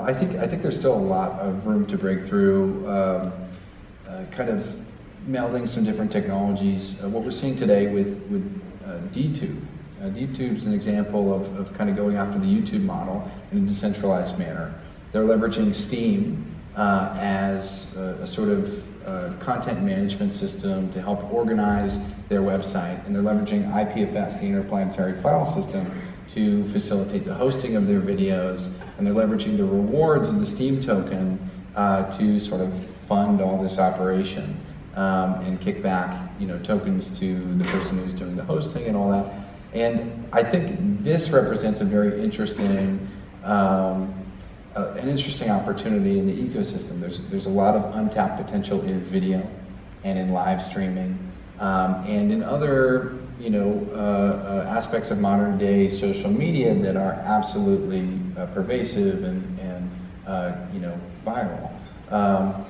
well, I think I think there's still a lot of room to break through. Um, uh, kind of melding some different technologies. Uh, what we're seeing today with with uh, DTube. Uh, DTube is an example of, of kind of going after the YouTube model in a decentralized manner. They're leveraging Steem uh, as a, a, sort of uh, content management system to help organize their website, and they're leveraging IPFS, the Interplanetary File System, to facilitate the hosting of their videos, and they're leveraging the rewards of the Steem token uh, to sort of fund all this operation um, and kick back, you know, tokens to the person who's doing the hosting and all that. And I think this represents a very interesting, um, uh, an interesting opportunity in the ecosystem. There's there's a lot of untapped potential in video, and in live streaming, um, and in other you know, uh, uh, aspects of modern day social media that are absolutely uh, pervasive and, and uh, you know, viral. Um,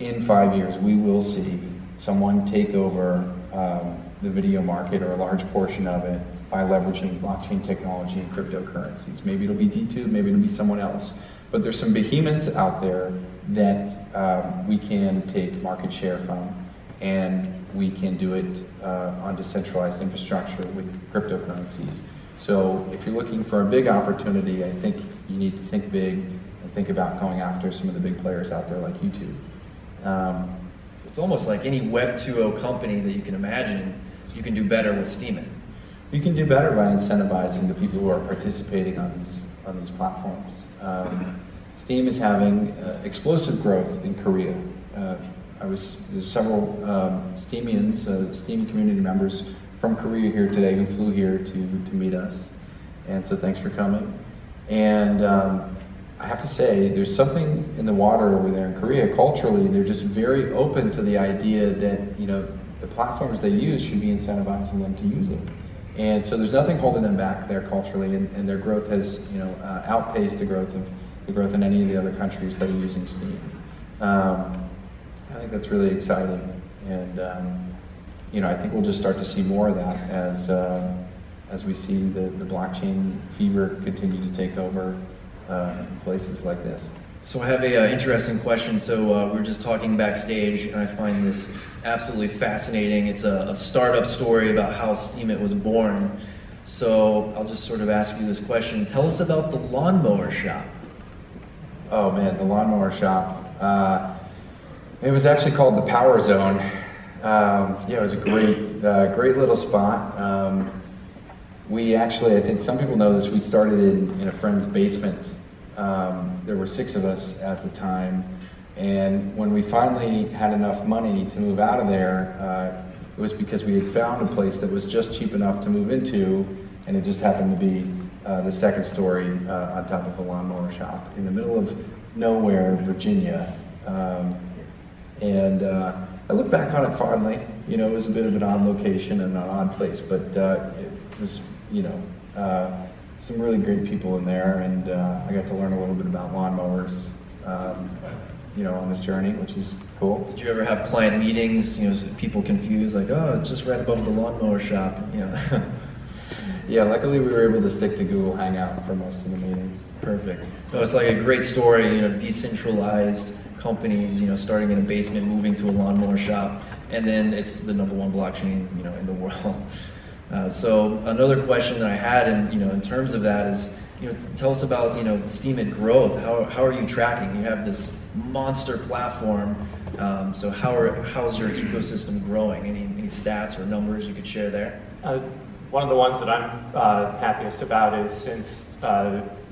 in five years, we will see someone take over um, the video market or a large portion of it by leveraging blockchain technology and cryptocurrencies. Maybe it'll be DTube, maybe it'll be someone else. But there's some behemoths out there that um, we can take market share from and we can do it uh, on decentralized infrastructure with cryptocurrencies. So if you're looking for a big opportunity, I think you need to think big and think about going after some of the big players out there like YouTube. Um, so it's almost like any Web 2.0 company that you can imagine, you can do better with Steemit. You can do better by incentivizing the people who are participating on these on these platforms. Um, Steem is having uh, explosive growth in Korea. Uh, I was there's several um, Steemians, uh, Steem community members from Korea here today who flew here to to meet us, and so thanks for coming. And um, I have to say, there's something in the water over there in Korea. Culturally, they're just very open to the idea that you know the platforms they use should be incentivizing them to use it. And so there's nothing holding them back there culturally, and, and their growth has you know uh, outpaced the growth of the growth in any of the other countries that are using Steem. Um, I think that's really exciting, and um, you know, I think we'll just start to see more of that as uh, as we see the, the blockchain fever continue to take over uh, places like this. So I have a uh, interesting question. So uh, we are just talking backstage, and I find this absolutely fascinating. It's a, a startup story about how Steemit was born. So I'll just sort of ask you this question. Tell us about the lawnmower shop. Oh man, the lawnmower shop. Uh, it was actually called the Power Zone. Um, yeah, it was a great, uh, great little spot. Um, we actually, I think some people know this, we started in, in a friend's basement. Um, there were six of us at the time. And when we finally had enough money to move out of there, uh, it was because we had found a place that was just cheap enough to move into, and it just happened to be uh, the second story uh, on top of the lawnmower shop in the middle of nowhere, Virginia. Um, and uh, I look back on it fondly. You know, it was a bit of an odd location and an odd place, but uh, it was, you know, uh, some really great people in there, and uh, I got to learn a little bit about lawnmowers, um, you know, on this journey, which is cool. Did you ever have client meetings? You know, people confused, like, oh, it's just right above the lawnmower shop. You know. yeah, luckily we were able to stick to Google Hangout for most of the meetings. Perfect. No, it's like a great story. You know, decentralized companies, you know, starting in a basement, moving to a lawnmower shop, and then it's the number one blockchain, you know, in the world. Uh, so another question that I had, in you know, in terms of that is, you know, tell us about you know Steemit growth. How, how are you tracking? You have this monster platform. Um, so how are how's your ecosystem growing? Any any stats or numbers you could share there? Uh, one of the ones that I'm uh, happiest about is since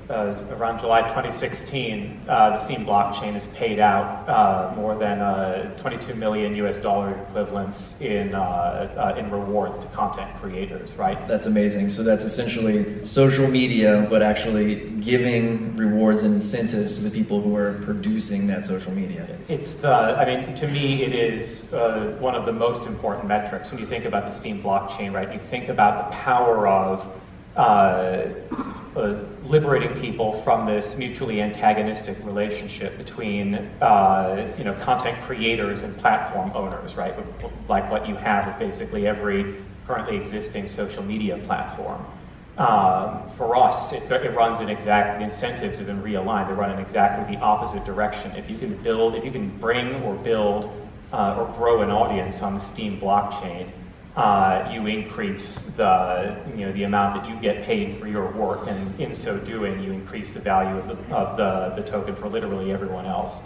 uh, around July 2016, uh, the Steem blockchain has paid out uh, more than uh, 22 million US dollar equivalents in, uh, uh, in rewards to content creators, right? That's amazing. So that's essentially social media, but actually giving rewards and incentives to the people who are producing that social media. It's the, I mean, to me, it is one of the most important metrics when you think about the Steem blockchain, right? You think about the power of uh, liberating people from this mutually antagonistic relationship between uh, you know content creators and platform owners, right? Like what you have with basically every currently existing social media platform. um, for us, it, it, runs in exactly, the incentives have been realigned. They run in exactly the opposite direction. If you can build, if you can bring or build uh, or grow an audience on the Steem blockchain, uh, you increase the, you know, the amount that you get paid for your work, and in so doing, you increase the value of the, of the, the token for literally everyone else.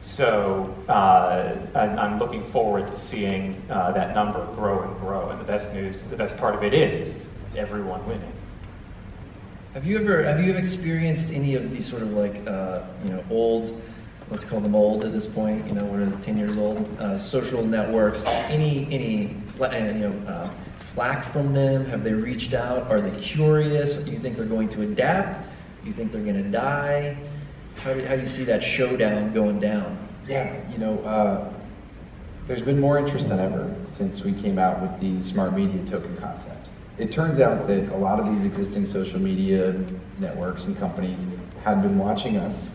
So uh, I'm looking forward to seeing uh, that number grow and grow. And the best news, the best part of it is, is, is everyone winning. Have you ever have you experienced any of these sort of like uh, you know old, let's call them old at this point, you know, we're ten years old, uh, social networks? Any any uh, you know uh, flack from them? Have they reached out? Are they curious? Do you think they're going to adapt? Do you think they're going to die? How do, how do you see that showdown going down? Yeah, you know, uh, there's been more interest than ever since we came out with the smart media token concept. It turns out that a lot of these existing social media networks and companies had been watching us.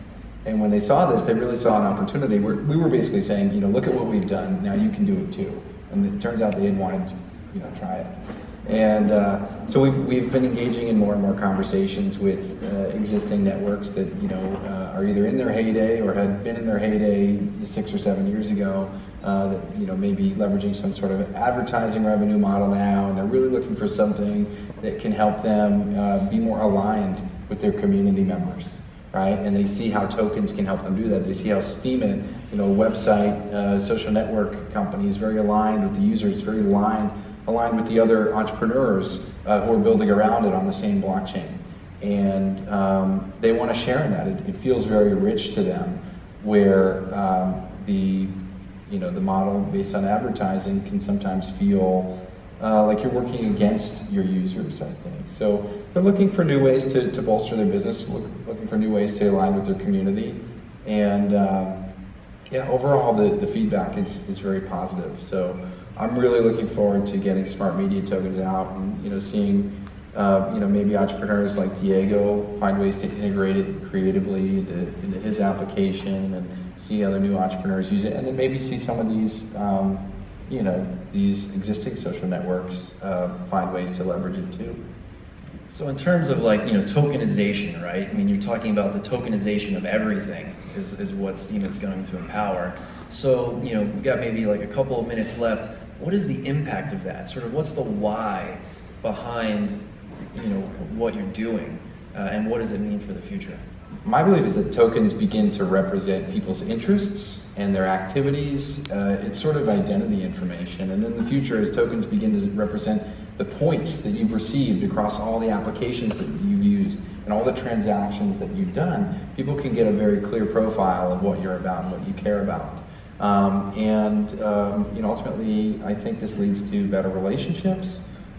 And when they saw this, they really saw an opportunity. We were basically saying, you know, look at what we've done. Now you can do it too. And it turns out they had wanted to, you know, try it. And uh, so we've, we've been engaging in more and more conversations with uh, existing networks that you know uh, are either in their heyday or had been in their heyday six or seven years ago. Uh, that you know maybe leveraging some sort of advertising revenue model now, and they're really looking for something that can help them uh, be more aligned with their community members, right? And they see how tokens can help them do that. They see how Steemit, you know, website, uh, social network company is very aligned with the user. It's very aligned aligned with the other entrepreneurs uh, who are building around it on the same blockchain. And um, they want to share in that. It, it, feels very rich to them, where um, the you know the model based on advertising can sometimes feel uh, like you're working against your users. I think so. They're looking for new ways to, to bolster their business, look, looking for new ways to align with their community, and um, yeah, overall the, the feedback is, is very positive. So I'm really looking forward to getting smart media tokens out and you know seeing uh, you know maybe entrepreneurs like Diego find ways to integrate it creatively into, into his application and see other new entrepreneurs use it, and then maybe see some of these um, you know these existing social networks uh, find ways to leverage it too. So in terms of like you know tokenization, right? I mean, you're talking about the tokenization of everything is, is what Steemit's going to empower. So you know we got maybe like a couple of minutes left what is the impact of that? Sort of what's the why behind you know what you're doing, uh, and what does it mean for the future? My belief is that tokens begin to represent people's interests and their activities. Uh, it's sort of identity information, and in the future, as tokens begin to represent the points that you've received across all the applications that you've used and all the transactions that you've done, people can get a very clear profile of what you're about and what you care about. Um, and um, you know, ultimately, I think this leads to better relationships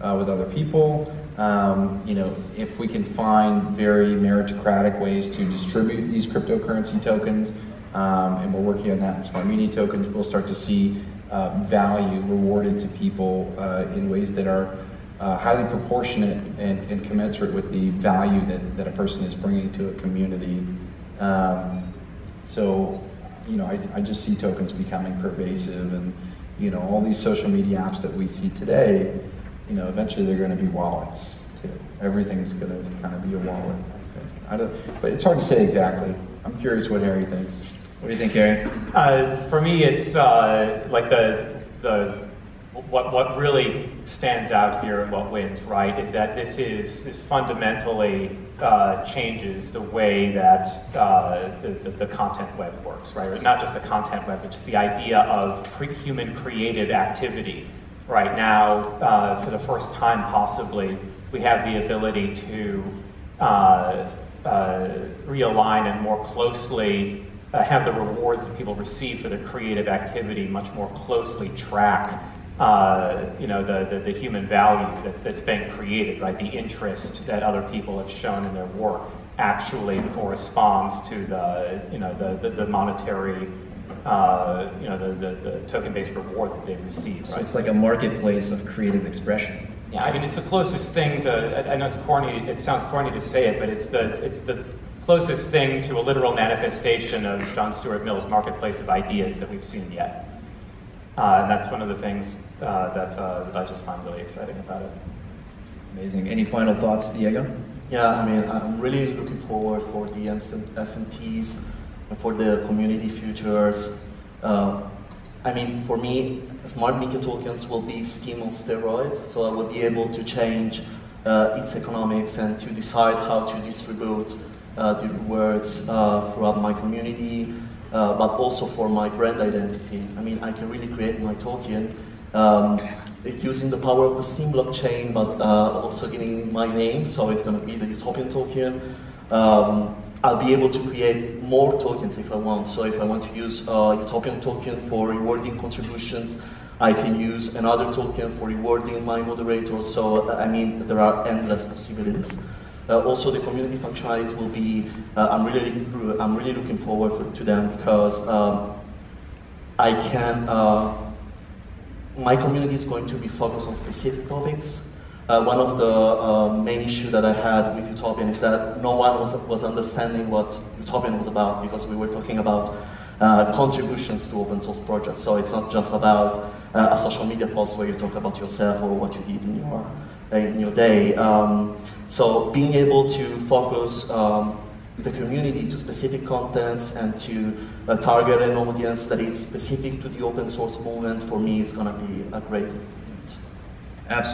uh, with other people. Um, you know, if we can find very meritocratic ways to distribute these cryptocurrency tokens, um, and we're working on that in smart media tokens, we'll start to see uh, value rewarded to people uh, in ways that are uh, highly proportionate and, and, commensurate with the value that, that a person is bringing to a community. Um, so you know, I, I just see tokens becoming pervasive and, you know, all these social media apps that we see today, you know, eventually they're going to be wallets too. Everything's going to kind of be a wallet, I think. Don't, but it's hard to say exactly. I'm curious what Harry thinks. What do you think, Harry? Uh, for me, it's uh, like the, the what, what really stands out here and what wins, right, is that this is this fundamentally uh, changes the way that uh, the, the, the, content web works, right? Not just the content web, but just the idea of human creative activity. Right now, uh, for the first time possibly, we have the ability to uh, uh, realign and more closely uh, have the rewards that people receive for their creative activity much more closely track uh, you know, the, the, the, human value that, that's been created, right? The interest that other people have shown in their work actually corresponds to the, you know, the, the, the monetary, uh, you know, the, the, the token-based reward that they receive. Right? So it's like a marketplace of creative expression. Yeah, I mean, it's the closest thing to, I know it's corny, it sounds corny to say it, but it's the, it's the closest thing to a literal manifestation of John Stuart Mill's marketplace of ideas that we've seen yet. Uh, and that's one of the things uh, that, uh, that I just find really exciting about it. Amazing. Any final thoughts, Diego? Yeah, I mean, I'm really looking forward for the SMTs and for the community futures. Uh, I mean, for me, smart media tokens will be Steem on steroids, so I will be able to change uh, its economics and to decide how to distribute uh, the rewards uh, throughout my community, uh, but also for my brand identity. I mean, I can really create my token um, using the power of the Steem blockchain, but uh, also giving my name, so it's going to be the Utopian token. Um, I'll be able to create more tokens if I want. So if I want to use a Utopian token for rewarding contributions, I can use another token for rewarding my moderators. So I mean, there are endless possibilities. Uh, also, the community franchise will be. Uh, I'm really, I'm really looking forward for, to them because um, I can. Uh, my community is going to be focused on specific topics. Uh, one of the uh, main issues that I had with Utopian is that no one was, was understanding what Utopian was about because we were talking about uh, contributions to open source projects. So it's not just about a social media post where you talk about yourself or what you did in your, in your day. Um, so being able to focus um, the community to specific contents and to uh, target an audience that is specific to the open source movement, for me, it's going to be a great event. Absolutely.